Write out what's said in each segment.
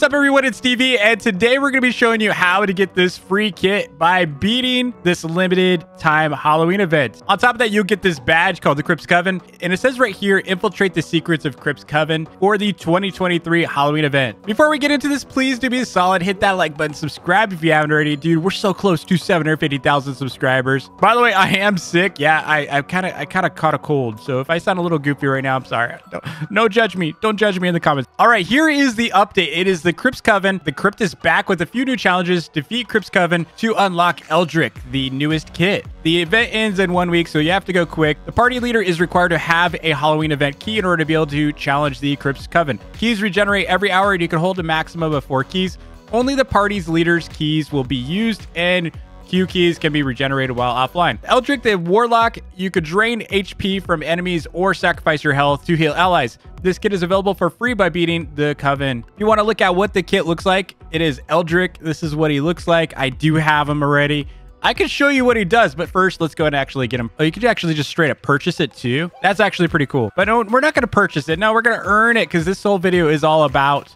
What's up, everyone? It's DV, and today we're going to be showing you how to get this free kit by beating this limited time Halloween event. On top of that, you'll get this badge called the Crypt Coven, and it says right here, infiltrate the secrets of Crypt Coven for the 2023 Halloween event. Before we get into this, please do me a solid, hit that like button, subscribe if you haven't already. Dude, we're so close to 750,000 subscribers. By the way, I am sick. Yeah, I, I kind of I kind of caught a cold, so if I sound a little goofy right now, I'm sorry. Don't, no judge me. Don't judge me in the comments. All right, here is the update. It is the Crypt Coven. The Crypt is back with a few new challenges. Defeat Crypt Coven to unlock Eldric, the newest kit. The event ends in one week, so you have to go quick. The party leader is required to have a Halloween event key in order to be able to challenge the Crypt Coven. Keys regenerate every hour, and you can hold a maximum of four keys. Only the party's leader's keys will be used, and Q keys can be regenerated while offline. Eldric the Warlock, you could drain HP from enemies or sacrifice your health to heal allies. This kit is available for free by beating the Coven. If you want to look at what the kit looks like, it is Eldric. This is what he looks like. I do have him already. I can show you what he does, but first, let's go and actually get him. Oh, you could actually just straight up purchase it too. That's actually pretty cool. But no, we're not going to purchase it. No, we're going to earn it because this whole video is all about,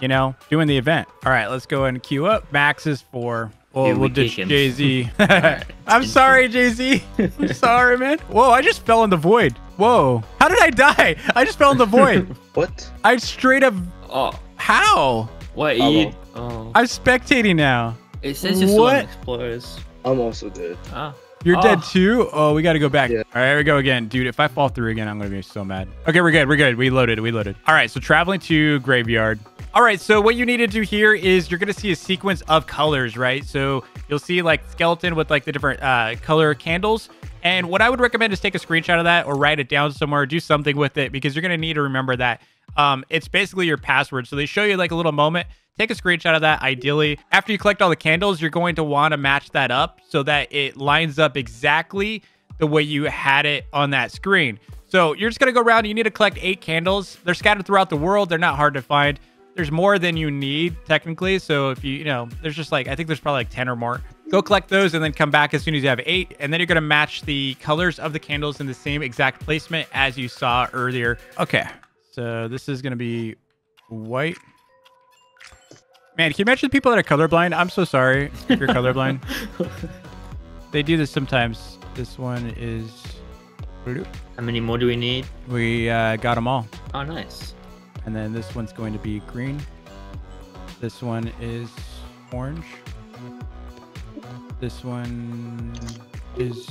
you know, doing the event. All right, let's go and queue up. Max is for well, Here we we'll ditch. Jay Z. Alright, I'm sorry, Jay Z. I'm sorry, man. Whoa, I just fell in the void. Whoa, how did I die? I just fell in the void. What? I straight up. Oh, How? what? Oh, You, oh. I'm spectating now. It says your What? storm explodes. I'm also dead. Ah. You're Oh. dead too? Oh, we got to go back. Yeah. All right, here we go again. Dude, if I fall through again, I'm going to be so mad. Okay, we're good. We're good. We loaded. We loaded. All right, so traveling to graveyard. All right, so what you need to do here is you're going to see a sequence of colors, right? So you'll see like skeleton with like the different uh, color candles. And what I would recommend is take a screenshot of that or write it down somewhere, do something with it because you're going to need to remember that. Um, it's basically your password. So they show you like a little moment. Take a screenshot of that ideally. After you collect all the candles, you're going to want to match that up so that it lines up exactly the way you had it on that screen. So you're just going to go around. You need to collect eight candles. They're scattered throughout the world. They're not hard to find. There's more than you need technically. So if you, you know, there's just like, I think there's probably like 10 or more. Go collect those and then come back as soon as you have eight. And then you're going to match the colors of the candles in the same exact placement as you saw earlier. Okay. So this is going to be white. Man, can you imagine the people that are colorblind? I'm so sorry if you're colorblind. they do this sometimes. This one is. How many more do we need? We uh, got them all. Oh, nice. And then this one's going to be green. This one is orange. This one is.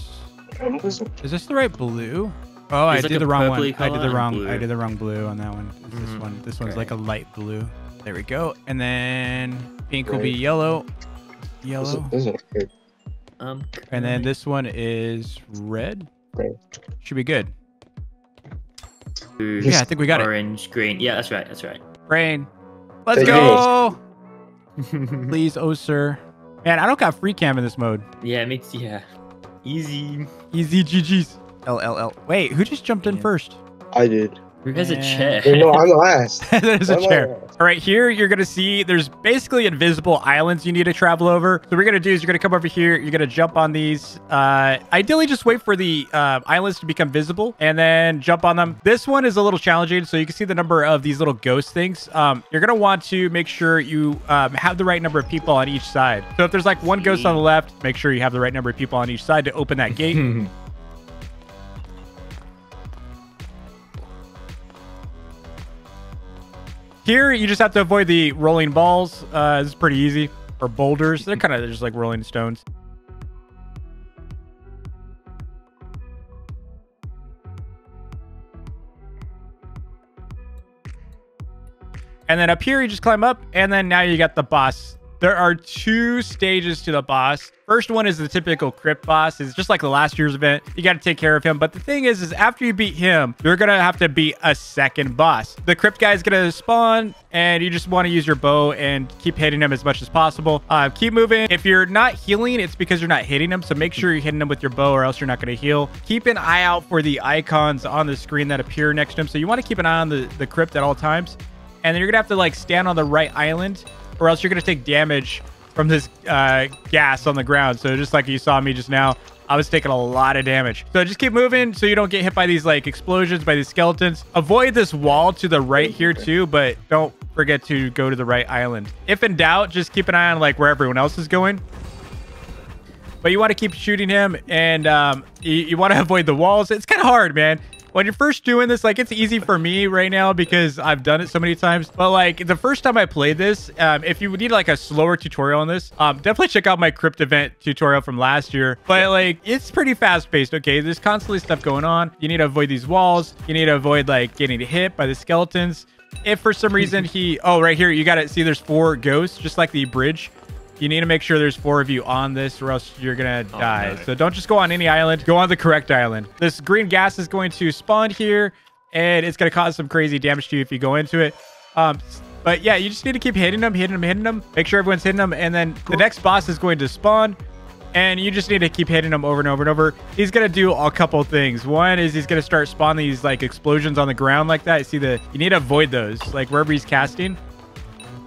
Is this the right blue? Oh, I It's like did the wrong one. I did the and wrong. I blue. did the wrong blue on that one. It's This Mhm. one. This one's Okay. like a light blue. There we go. And then pink will be Right. yellow. This, Yellow. this is good. Um, And then this one is red. Right. Should be good. Blue, Yeah, I think we got it. orange, green. Yeah, that's right. That's right. Rain. Let's Hey, go. Please, oh sir. Man, I don't got free cam in this mode. yeah, it makes yeah easy. Easy GG's. LLL. Wait, who just jumped in Yeah. first? I did. Who has a chair? Wait, no, I'm the last. There's a Why am I chair. last? All right, here you're gonna see there's basically invisible islands you need to travel over. So what we're gonna do is you're gonna come over here, you're gonna jump on these. Uh, ideally, just wait for the uh, islands to become visible and then jump on them. This one is a little challenging, so you can see the number of these little ghost things. Um, you're gonna want to make sure you um, have the right number of people on each side. So if there's like one ghost on the left, make sure you have the right number of people on each side to open that gate. Here, you just have to avoid the rolling balls. Uh, this is pretty easy. Or boulders. They're kind of just like rolling stones. And then up here, you just climb up, and then now you got the boss. There are two stages to the boss. First one is the typical crypt boss. It's just like the last year's event. You got to take care of him. But the thing is, is after you beat him, you're gonna have to beat a second boss. The crypt guy is gonna spawn, and you just want to use your bow and keep hitting him as much as possible. Uh, keep moving. If you're not healing, it's because you're not hitting him. So make sure you're hitting him with your bow, or else you're not gonna heal. Keep an eye out for the icons on the screen that appear next to him. So you want to keep an eye on the the crypt at all times and then you're gonna have to like stand on the right island or else you're gonna take damage from this uh, gas on the ground so just like you saw me just now I was taking a lot of damage. So just keep moving so you don't get hit by these like explosions, by these skeletons. Avoid this wall to the right here too, but don't forget to go to the right island. If in doubt, just keep an eye on like where everyone else is going. But you want to keep shooting him and um, you, you want to avoid the walls. It's kind of hard, man when you're first doing this, like it's easy for me right now because I've done it so many times. But like the first time I played this, um, if you need like a slower tutorial on this, um, definitely check out my crypt event tutorial from last year. But like it's pretty fast paced. Okay, there's constantly stuff going on. You need to avoid these walls. You need to avoid like getting hit by the skeletons. If for some reason he, oh right here, you got to see there's four ghosts, just like the bridge. You need to make sure there's four of you on this or else you're going to Oh, die. no. So don't just go on any island. Go on the correct island. This green gas is going to spawn here and it's going to cause some crazy damage to you if you go into it. Um, but yeah, you just need to keep hitting them, hitting them, hitting them. Make sure everyone's hitting them. And then the next boss is going to spawn and you just need to keep hitting him over and over and over. He's gonna do a couple things. One is he's gonna start spawning these like explosions on the ground like that. You see the you need to avoid those, like wherever he's casting.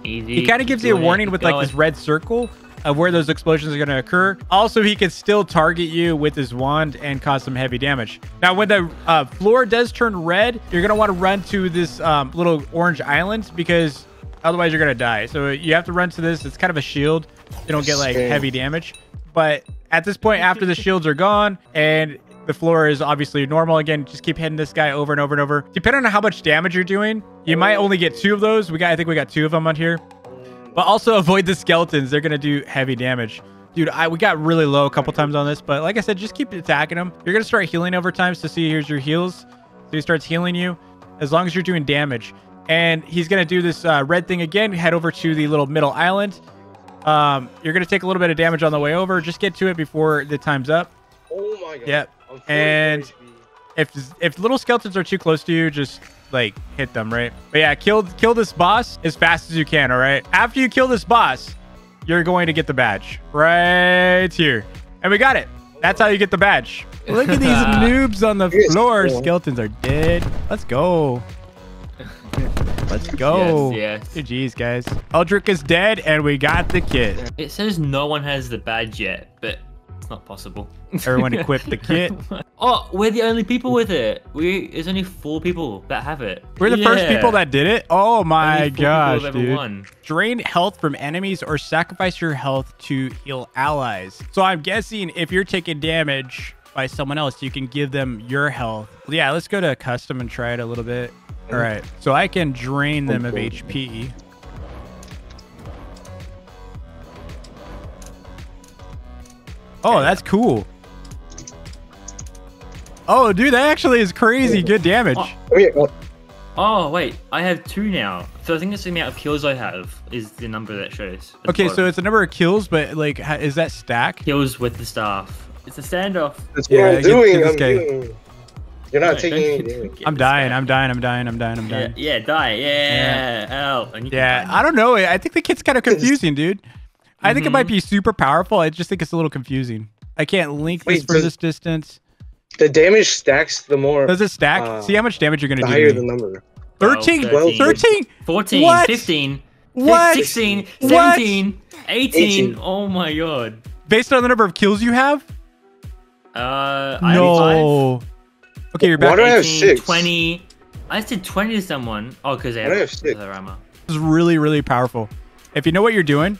Easy. He kind of gives you a warning keep with like this red circle of where those explosions are going to occur. Also, he can still target you with his wand and cause some heavy damage. Now, when the uh, floor does turn red, you're going to want to run to this um, little orange island because otherwise you're going to die. So you have to run to this. It's kind of a shield. You don't get like heavy damage. But at this point, after the shields are gone and the floor is obviously normal again, just keep hitting this guy over and over and over. Depending on how much damage you're doing, you might only get two of those. We got, I think we got two of them on here. But also avoid the skeletons. They're gonna do heavy damage. Dude, I we got really low a couple times on this, but like I said, just keep attacking them. You're gonna start healing over time. So see, here's your heals. So he starts healing you as long as you're doing damage. And he's gonna do this uh, red thing again. Head over to the little middle island. Um, you're gonna take a little bit of damage on the way over. Just get to it before the time's up. Oh my god. Yep. I'm full And- If if little skeletons are too close to you, just like hit them, right? But yeah, kill kill this boss as fast as you can, all right? After you kill this boss, you're going to get the badge right here. And we got it. That's how you get the badge. Look at these noobs on the Yes. floor. Skeletons are dead. Let's go. Let's go. Yes, yes. GG's, guys. Eldric is dead, and we got the kit. It says no one has the badge yet, but it's not possible. Everyone equip the kit. oh, we're the only people with it. We there's only four people that have it. We're the first people that did it. Oh my Only gosh, have ever dude. won. Drain health from enemies or sacrifice your health to heal allies. So I'm guessing if you're taking damage by someone else, you can give them your health. Yeah, let's go to custom and try it a little bit. All right, so I can drain them of HP. Oh, that's cool. Oh, dude, that actually is crazy good damage. Oh. Oh, yeah, wait, I have two now. So I think it's the amount of kills I have is the number that shows. Okay, so it's a number of kills, but like, is that stack? kills with the staff. It's a standoff. that's Yeah, what I'm doing. this I'm guy. doing. You're not No, taking any get- damage. get I'm dying. I'm dying. I'm dying. I'm dying. I'm dying. yeah, die. Yeah. Ow. And you can Yeah, die. I don't know. I think the kit's kind of confusing, dude. I think it might Mm-hmm. be super powerful. I just think it's a little confusing. I can't link this Wait, from does- this distance. The damage stacks the more Does it stack? Uh, See how much damage you're gonna the do. higher to the number. 13? Well, 13? 14, What? 15, What? 16, What? 17, 18. 18. Oh my god. Based on the number of kills you have? Uh, I have No. Okay, you're back. Why back. do I have 18, six? 20. I said 20 to someone. Oh, because they Why do I have, have six? their armor. This is really, really powerful. If you know what you're doing, I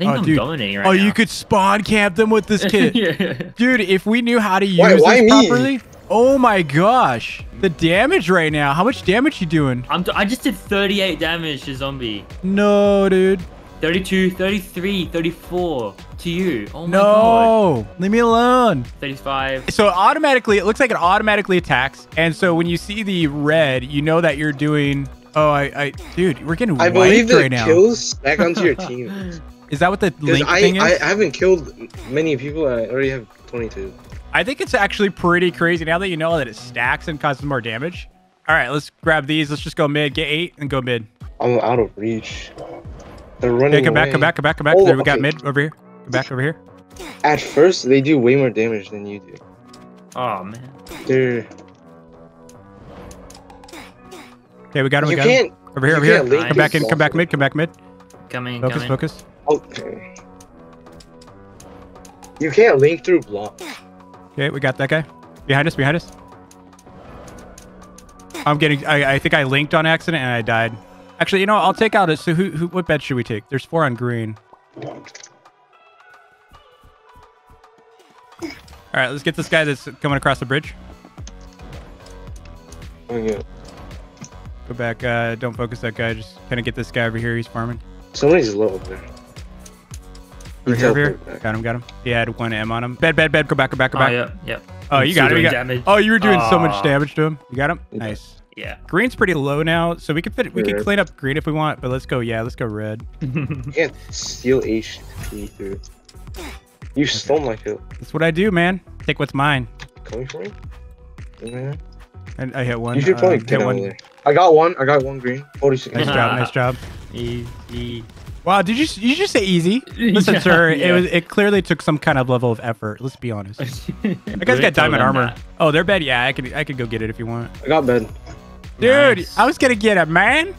think Oh, I'm dude. dominating right oh, now. you could spawn camp them with this kid. yeah. Dude, if we knew how to use Why- why this me? properly. Oh my gosh. The damage right now. How much damage you doing? I'm t- I just did 38 damage to zombie. No, dude. 32, 33, 34 to you. Oh my god. No. Leave me alone. 35. So automatically, it looks like it automatically attacks. And so when you see the red, you know that you're doing. Oh, I, I dude, we're getting I believe wiped the right now. kills stack onto your team. Is that what the link I, thing is? I haven't killed many people. I already have 22. I think it's actually pretty crazy now that you know that it stacks and causes more damage. All right, let's grab these. Let's just go mid, get eight, and go mid. I'm out of reach. They're running Okay, come back, come back, come back, come back. Oh, there, we got mid over here. Come back over here. At first, they do way more damage than you do. Oh man. They're Okay, we got him. We you got him. can't. Over here, over here. Come back in. Come back mid. Come back mid. Coming, Focus, coming. focus. Okay. You can't link through block. Okay, we got that guy. Behind us, behind us. I'm getting, I, I think I linked on accident and I died. Actually, you know. I'll take out it. So who, who, what bed should we take? There's four on green. All right, let's get this guy that's coming across the bridge. Yeah. Go back. Uh, don't focus that guy. Just kind of get this guy over here. He's farming. Somebody's low up there. Over here, here. Got him, got him. He had one M on him. Bed, bed, bed. Go back, go back, go back. Oh, back. yeah, yeah. Oh, you got him. You got damage. Oh, you were doing so much damage to him. You got him? Nice. Yeah. Green's pretty low now, so we can fit. We can clean up green if we want, but let's go. Yeah, let's go red. You can't steal HP through. You stole my kill. That's what I do, man. Take what's mine. Coming for me? Yeah. And I hit one. You should probably um, get hit one. there. I got one. I got one green. 46. Nice job. Nice job. Easy. Wow, did you you just say easy? Listen, Yeah, sir, it was it clearly took some kind of level of effort. Let's be honest. That guy's Could've got diamond told them armor. Oh, they're bed. Yeah, I could I could go get it if you want. I got bed. Dude, Nice. I was gonna get it, man.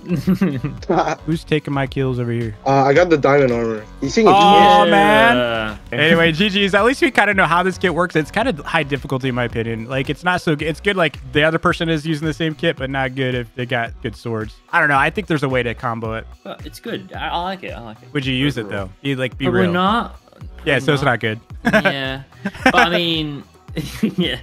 uh, Who's taking my kills over here? I got the diamond armor. You think Oh, it's man. Anyway, GG's. At least we kind of know how this kit works. It's kind of high difficulty in my opinion. Like it's not so good. It's good like the other person is using the same kit, but not good if they got good swords. I don't know. I think there's a way to combo it. But it's good. I, I like it. I like it. Would you use it though? You like be Probably real. not. Yeah, so it's not good. yeah. But I mean, yeah,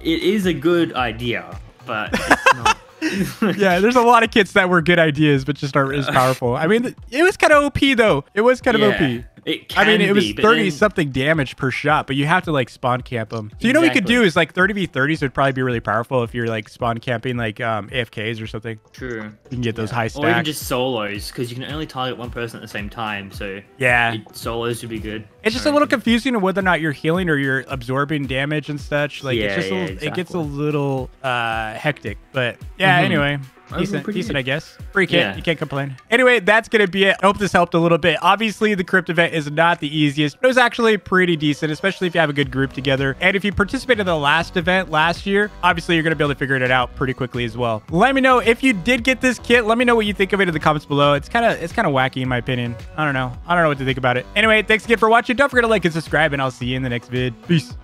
it is a good idea, but it's not. yeah, there's a lot of kits that were good ideas, but just aren't as powerful. I mean, it was kind of OP though. It was kind of OP. Yeah, It I mean, it was be, but 30 then- something damage per shot, but you have to like spawn camp them. So you know what we could do is like 30 v 30s would probably be really powerful if you're like spawn camping like um AFKs or something. True. You can get those high stacks. Or even just solos, because you can only target one person at the same time. So yeah. it, solos would be good. It's just a little confusing whether or not you're healing or you're absorbing damage and such. Like it's Yeah, just a yeah, little, it gets a little uh hectic. But yeah, Mhm. anyway. That was Decent, pretty decent, good. I guess. Free kit, Yeah. you can't complain. Anyway, that's gonna be it. I hope this helped a little bit. Obviously, the crypt event is not the easiest, but it was actually pretty decent, especially if you have a good group together. And if you participated in the last event last year, obviously you're gonna be able to figure it out pretty quickly as well. Let me know if you did get this kit. Let me know what you think of it in the comments below. It's kind of it's kind of wacky in my opinion. I don't know. I don't know what to think about it. Anyway, thanks again for watching. Don't forget to like and subscribe, and I'll see you in the next vid. Peace.